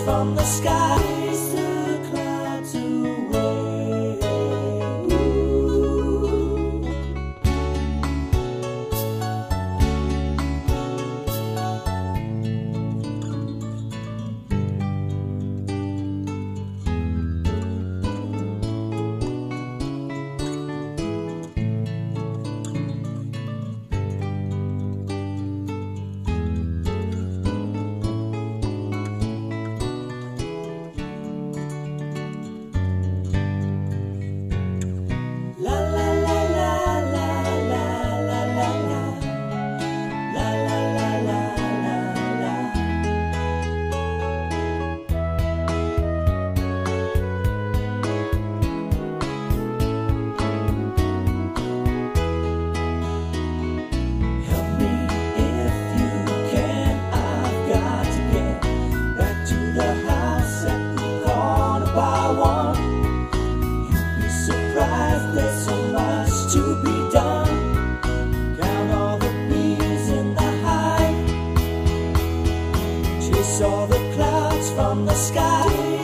from the sky. She saw the clouds from the sky.